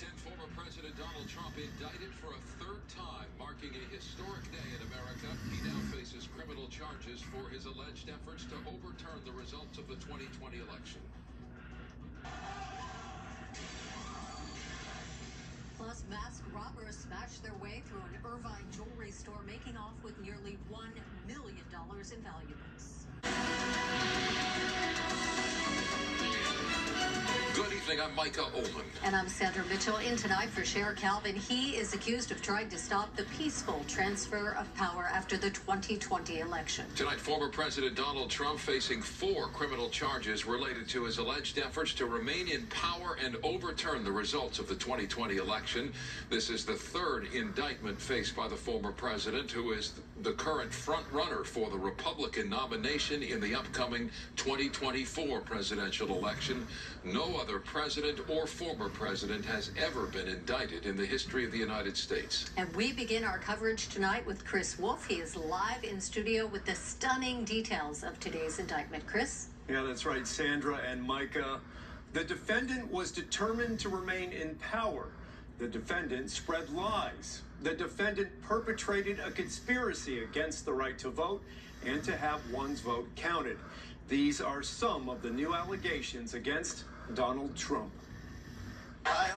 10, former President Donald Trump indicted for a third time, marking a historic day in America. He now faces criminal charges for his alleged efforts to overturn the results of the 2020 election. Plus, masked robbers smashed their way through an Irvine jewelry store, making off with nearly $1 million in valuables. I'm Micah Ohlman. And I'm Sandra Mitchell. In tonight for Cher Calvin, he is accused of trying to stop the peaceful transfer of power after the 2020 election. Tonight, former President Donald Trump facing four criminal charges related to his alleged efforts to remain in power and overturn the results of the 2020 election. This is the third indictment faced by the former president, who is the current frontrunner for the Republican nomination in the upcoming 2024 presidential election. No other president or former president has ever been indicted in the history of the United States. And we begin our coverage tonight with Chris Wolf. He is live in studio with the stunning details of today's indictment. Chris? Yeah, that's right, Sandra and Micah. The defendant was determined to remain in power. The defendant spread lies. The defendant perpetrated a conspiracy against the right to vote and to have one's vote counted. These are some of the new allegations against Donald Trump.